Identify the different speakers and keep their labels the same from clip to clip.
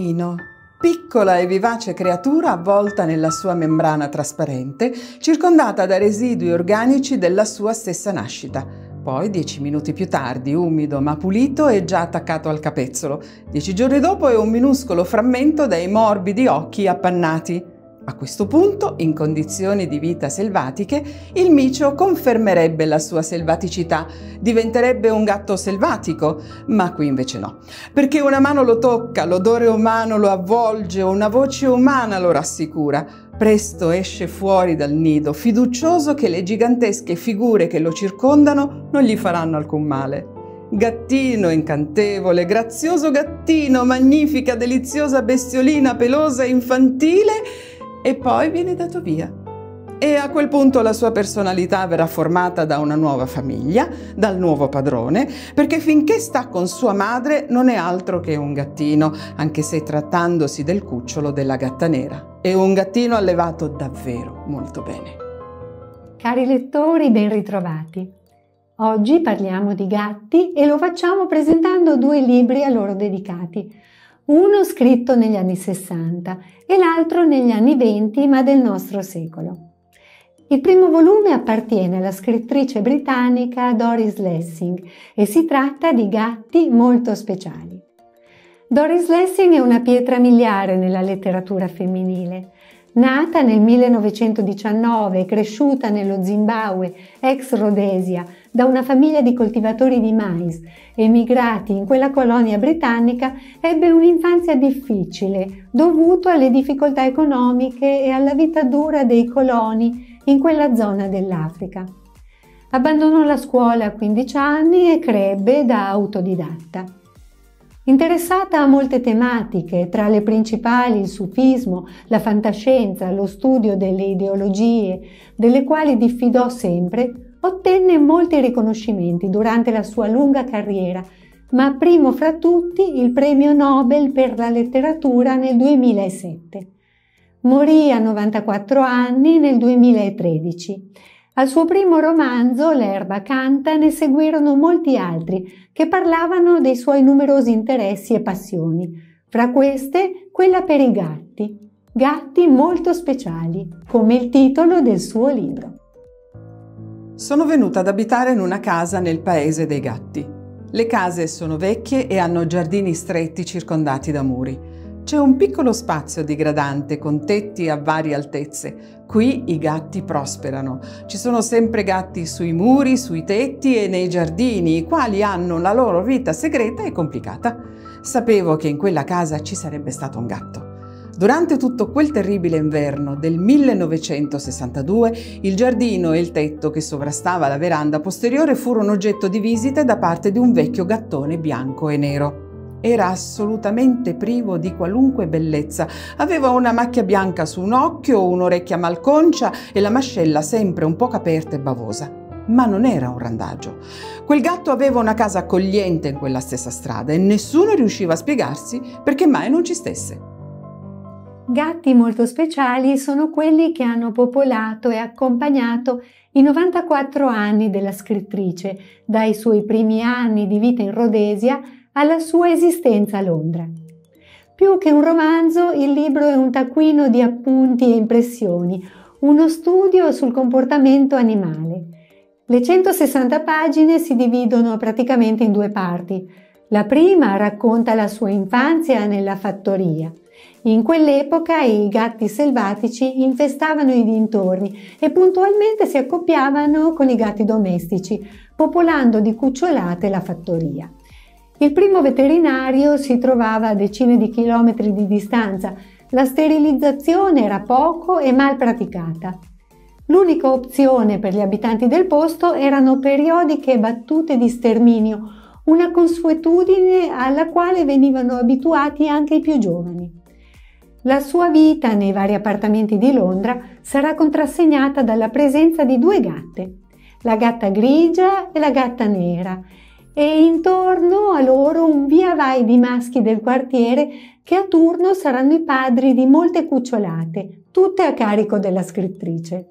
Speaker 1: Gattino, piccola e vivace creatura avvolta nella sua membrana trasparente, circondata da residui organici della sua stessa nascita. Poi, dieci minuti più tardi, umido ma pulito e già attaccato al capezzolo. Dieci giorni dopo è un minuscolo frammento dai morbidi occhi appannati. A questo punto, in condizioni di vita selvatiche, il micio confermerebbe la sua selvaticità, diventerebbe un gatto selvatico, ma qui invece no, perché una mano lo tocca, l'odore umano lo avvolge, una voce umana lo rassicura. Presto esce fuori dal nido, fiducioso che le gigantesche figure che lo circondano non gli faranno alcun male. Gattino incantevole, grazioso gattino, magnifica, deliziosa bestiolina pelosa e infantile, e poi viene dato via. E a quel punto la sua personalità verrà formata da una nuova famiglia, dal nuovo padrone, perché finché sta con sua madre non è altro che un gattino, anche se trattandosi del cucciolo della gatta nera. E un gattino allevato davvero molto bene.
Speaker 2: Cari lettori, ben ritrovati. Oggi parliamo di gatti e lo facciamo presentando due libri a loro dedicati uno scritto negli anni 60 e l'altro negli anni 20 ma del nostro secolo. Il primo volume appartiene alla scrittrice britannica Doris Lessing e si tratta di gatti molto speciali. Doris Lessing è una pietra miliare nella letteratura femminile. Nata nel 1919 e cresciuta nello Zimbabwe, ex Rhodesia, da una famiglia di coltivatori di mais, emigrati in quella colonia britannica, ebbe un'infanzia difficile, dovuto alle difficoltà economiche e alla vita dura dei coloni in quella zona dell'Africa. Abbandonò la scuola a 15 anni e crebbe da autodidatta. Interessata a molte tematiche, tra le principali il sufismo, la fantascienza, lo studio delle ideologie, delle quali diffidò sempre, ottenne molti riconoscimenti durante la sua lunga carriera, ma primo fra tutti il premio Nobel per la letteratura nel 2007. Morì a 94 anni nel 2013 al suo primo romanzo, L'erba canta, ne seguirono molti altri che parlavano dei suoi numerosi interessi e passioni, fra queste quella per i gatti, gatti molto speciali, come il titolo del suo libro.
Speaker 1: Sono venuta ad abitare in una casa nel paese dei gatti. Le case sono vecchie e hanno giardini stretti circondati da muri. C'è un piccolo spazio digradante con tetti a varie altezze. Qui i gatti prosperano. Ci sono sempre gatti sui muri, sui tetti e nei giardini, i quali hanno la loro vita segreta e complicata. Sapevo che in quella casa ci sarebbe stato un gatto. Durante tutto quel terribile inverno del 1962, il giardino e il tetto che sovrastava la veranda posteriore furono oggetto di visite da parte di un vecchio gattone bianco e nero. Era assolutamente privo di qualunque bellezza. Aveva una macchia bianca su un occhio, un'orecchia malconcia e la mascella sempre un poco aperta e bavosa. Ma non era un randagio. Quel gatto aveva una casa accogliente in quella stessa strada e nessuno riusciva a spiegarsi perché mai non ci stesse.
Speaker 2: Gatti molto speciali sono quelli che hanno popolato e accompagnato i 94 anni della scrittrice, dai suoi primi anni di vita in Rhodesia alla sua esistenza a Londra. Più che un romanzo, il libro è un taccuino di appunti e impressioni, uno studio sul comportamento animale. Le 160 pagine si dividono praticamente in due parti. La prima racconta la sua infanzia nella fattoria. In quell'epoca i gatti selvatici infestavano i dintorni e puntualmente si accoppiavano con i gatti domestici, popolando di cucciolate la fattoria. Il primo veterinario si trovava a decine di chilometri di distanza. La sterilizzazione era poco e mal praticata. L'unica opzione per gli abitanti del posto erano periodiche battute di sterminio, una consuetudine alla quale venivano abituati anche i più giovani. La sua vita nei vari appartamenti di Londra sarà contrassegnata dalla presenza di due gatte, la gatta grigia e la gatta nera, e intorno a loro un via vai di maschi del quartiere che a turno saranno i padri di molte cucciolate, tutte a carico della scrittrice.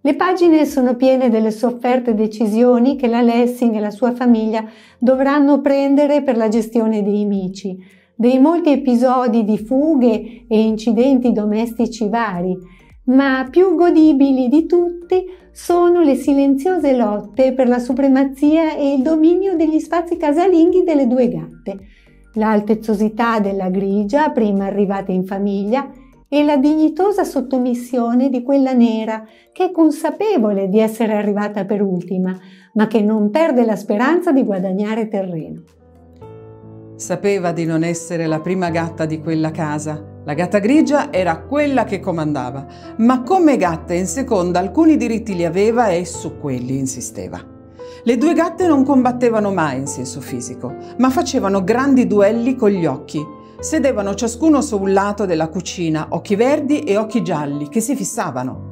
Speaker 2: Le pagine sono piene delle sofferte decisioni che la Lessing e la sua famiglia dovranno prendere per la gestione dei mici, dei molti episodi di fughe e incidenti domestici vari, ma più godibili di tutti sono le silenziose lotte per la supremazia e il dominio degli spazi casalinghi delle due gatte, l'altezzosità della grigia, prima arrivata in famiglia, e la dignitosa sottomissione di quella nera, che è consapevole di essere arrivata per ultima, ma che non perde la speranza di guadagnare terreno.
Speaker 1: Sapeva di non essere la prima gatta di quella casa. La gatta grigia era quella che comandava, ma come gatta in seconda alcuni diritti li aveva e su quelli insisteva. Le due gatte non combattevano mai in senso fisico, ma facevano grandi duelli con gli occhi. Sedevano ciascuno su un lato della cucina, occhi verdi e occhi gialli, che si fissavano.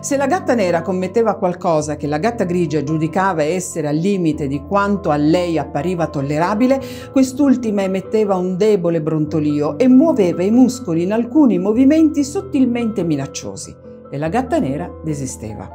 Speaker 1: Se la gatta nera commetteva qualcosa che la gatta grigia giudicava essere al limite di quanto a lei appariva tollerabile, quest'ultima emetteva un debole brontolio e muoveva i muscoli in alcuni movimenti sottilmente minacciosi. E la gatta nera desisteva.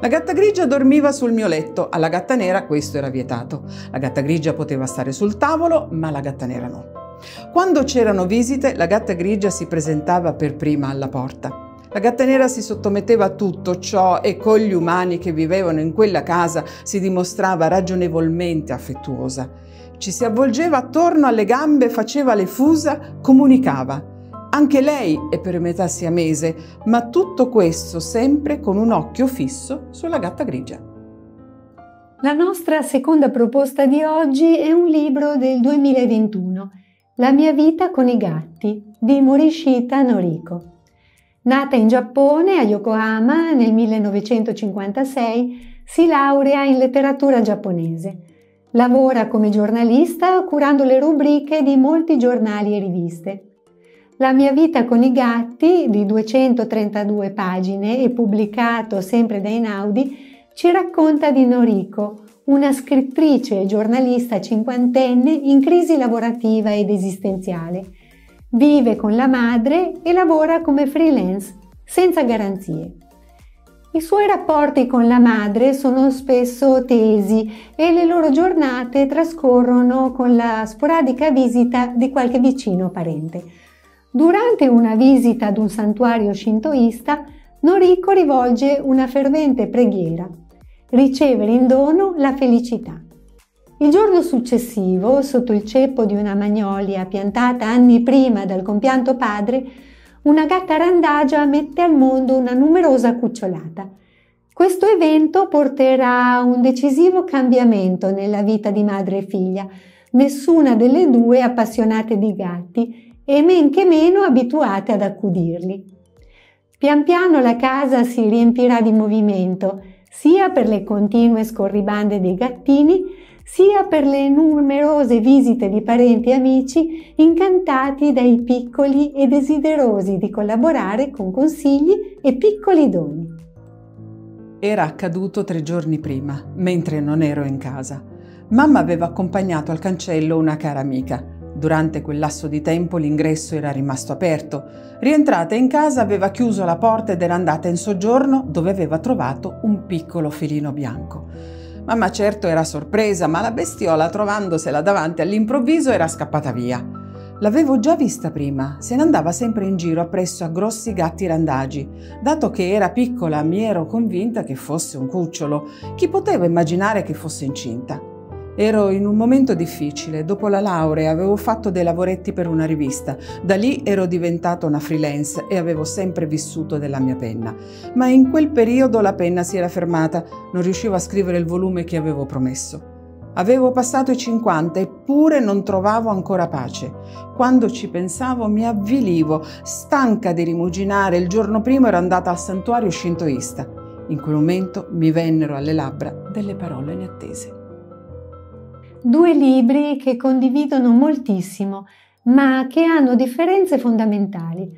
Speaker 1: La gatta grigia dormiva sul mio letto, alla gatta nera questo era vietato. La gatta grigia poteva stare sul tavolo, ma la gatta nera no. Quando c'erano visite, la gatta grigia si presentava per prima alla porta. La gatta nera si sottometteva a tutto ciò e con gli umani che vivevano in quella casa si dimostrava ragionevolmente affettuosa. Ci si avvolgeva attorno alle gambe, faceva le fusa, comunicava. Anche lei è per metà siamese, ma tutto questo sempre con un occhio fisso sulla gatta grigia.
Speaker 2: La nostra seconda proposta di oggi è un libro del 2021, La mia vita con i gatti, di Morishita Noriko. Nata in Giappone, a Yokohama, nel 1956, si laurea in letteratura giapponese. Lavora come giornalista curando le rubriche di molti giornali e riviste. La mia vita con i gatti, di 232 pagine e pubblicato sempre da Inaudi, ci racconta di Noriko, una scrittrice e giornalista cinquantenne in crisi lavorativa ed esistenziale Vive con la madre e lavora come freelance, senza garanzie. I suoi rapporti con la madre sono spesso tesi e le loro giornate trascorrono con la sporadica visita di qualche vicino parente. Durante una visita ad un santuario shintoista, Noriko rivolge una fervente preghiera, ricevere in dono la felicità. Il giorno successivo, sotto il ceppo di una magnolia piantata anni prima dal compianto padre, una gatta randagia mette al mondo una numerosa cucciolata. Questo evento porterà a un decisivo cambiamento nella vita di madre e figlia, nessuna delle due appassionate di gatti e men che meno abituate ad accudirli. Pian piano la casa si riempirà di movimento, sia per le continue scorribande dei gattini, sia per le numerose visite di parenti e amici incantati dai piccoli e desiderosi di collaborare con consigli e piccoli doni.
Speaker 1: Era accaduto tre giorni prima, mentre non ero in casa. Mamma aveva accompagnato al cancello una cara amica. Durante quel lasso di tempo l'ingresso era rimasto aperto. Rientrata in casa aveva chiuso la porta ed era andata in soggiorno dove aveva trovato un piccolo felino bianco. Mamma certo era sorpresa, ma la bestiola, trovandosela davanti all'improvviso, era scappata via. L'avevo già vista prima, se ne andava sempre in giro appresso a grossi gatti randagi. Dato che era piccola, mi ero convinta che fosse un cucciolo. Chi poteva immaginare che fosse incinta? Ero in un momento difficile, dopo la laurea avevo fatto dei lavoretti per una rivista, da lì ero diventata una freelance e avevo sempre vissuto della mia penna. Ma in quel periodo la penna si era fermata, non riuscivo a scrivere il volume che avevo promesso. Avevo passato i 50 eppure non trovavo ancora pace. Quando ci pensavo mi avvilivo, stanca di rimuginare, il giorno prima ero andata al santuario shintoista. In quel momento mi vennero alle labbra delle parole inattese.
Speaker 2: Due libri che condividono moltissimo, ma che hanno differenze fondamentali.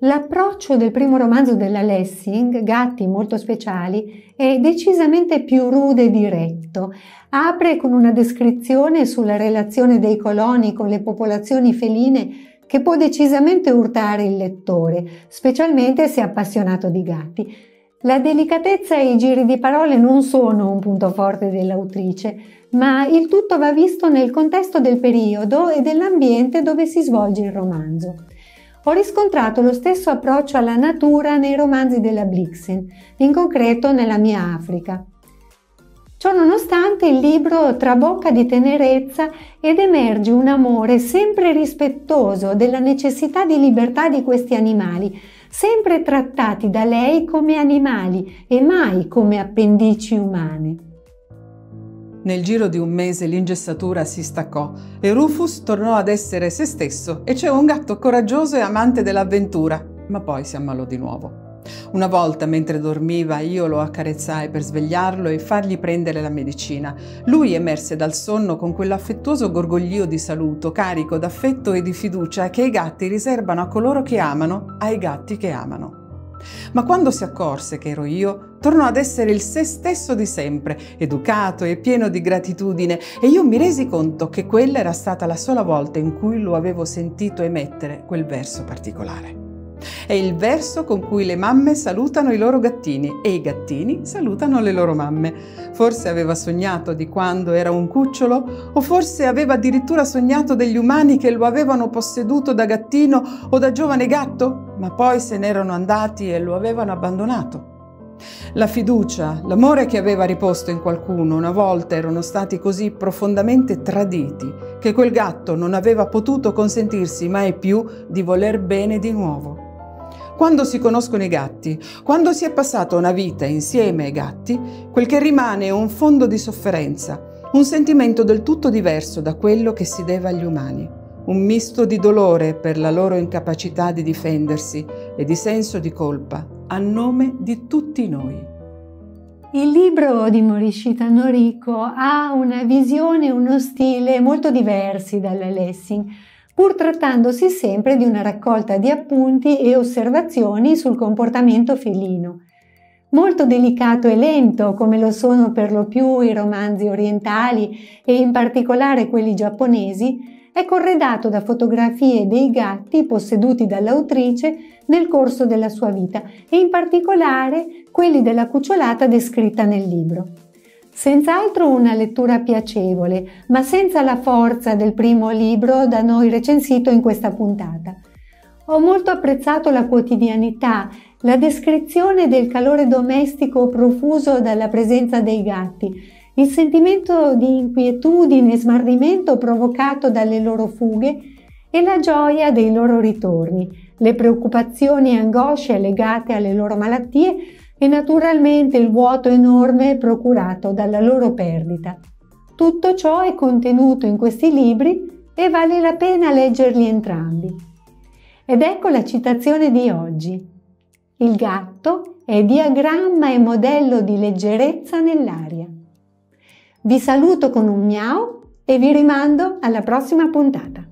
Speaker 2: L'approccio del primo romanzo della Lessing, Gatti molto speciali, è decisamente più rude e diretto. Apre con una descrizione sulla relazione dei coloni con le popolazioni feline che può decisamente urtare il lettore, specialmente se appassionato di gatti. La delicatezza e i giri di parole non sono un punto forte dell'autrice, ma il tutto va visto nel contesto del periodo e dell'ambiente dove si svolge il romanzo. Ho riscontrato lo stesso approccio alla natura nei romanzi della Blixen, in concreto nella mia Africa. Ciò nonostante il libro trabocca di tenerezza ed emerge un amore sempre rispettoso della necessità di libertà di questi animali, sempre trattati da lei come animali e mai come appendici umane.
Speaker 1: Nel giro di un mese l'ingessatura si staccò e Rufus tornò ad essere se stesso e c'è un gatto coraggioso e amante dell'avventura, ma poi si ammalò di nuovo. Una volta, mentre dormiva, io lo accarezzai per svegliarlo e fargli prendere la medicina. Lui emerse dal sonno con quell'affettuoso gorgoglio di saluto, carico d'affetto e di fiducia che i gatti riservano a coloro che amano, ai gatti che amano. Ma quando si accorse che ero io, tornò ad essere il se stesso di sempre, educato e pieno di gratitudine, e io mi resi conto che quella era stata la sola volta in cui lo avevo sentito emettere quel verso particolare. È il verso con cui le mamme salutano i loro gattini e i gattini salutano le loro mamme. Forse aveva sognato di quando era un cucciolo o forse aveva addirittura sognato degli umani che lo avevano posseduto da gattino o da giovane gatto, ma poi se n'erano andati e lo avevano abbandonato. La fiducia, l'amore che aveva riposto in qualcuno una volta erano stati così profondamente traditi che quel gatto non aveva potuto consentirsi mai più di voler bene di nuovo. Quando si conoscono i gatti, quando si è passata una vita insieme ai gatti, quel che rimane è un fondo di sofferenza, un sentimento del tutto diverso da quello che si deve agli umani, un misto di dolore per la loro incapacità di difendersi e di senso di colpa a nome di tutti noi.
Speaker 2: Il libro di Morishita Noriko ha una visione e uno stile molto diversi dalla Lessing pur trattandosi sempre di una raccolta di appunti e osservazioni sul comportamento felino. Molto delicato e lento, come lo sono per lo più i romanzi orientali e in particolare quelli giapponesi, è corredato da fotografie dei gatti posseduti dall'autrice nel corso della sua vita e in particolare quelli della cucciolata descritta nel libro. Senz'altro una lettura piacevole, ma senza la forza del primo libro da noi recensito in questa puntata. Ho molto apprezzato la quotidianità, la descrizione del calore domestico profuso dalla presenza dei gatti, il sentimento di inquietudine e smarrimento provocato dalle loro fughe e la gioia dei loro ritorni, le preoccupazioni e angosce legate alle loro malattie e naturalmente il vuoto enorme procurato dalla loro perdita. Tutto ciò è contenuto in questi libri e vale la pena leggerli entrambi. Ed ecco la citazione di oggi. Il gatto è diagramma e modello di leggerezza nell'aria. Vi saluto con un miau e vi rimando alla prossima puntata.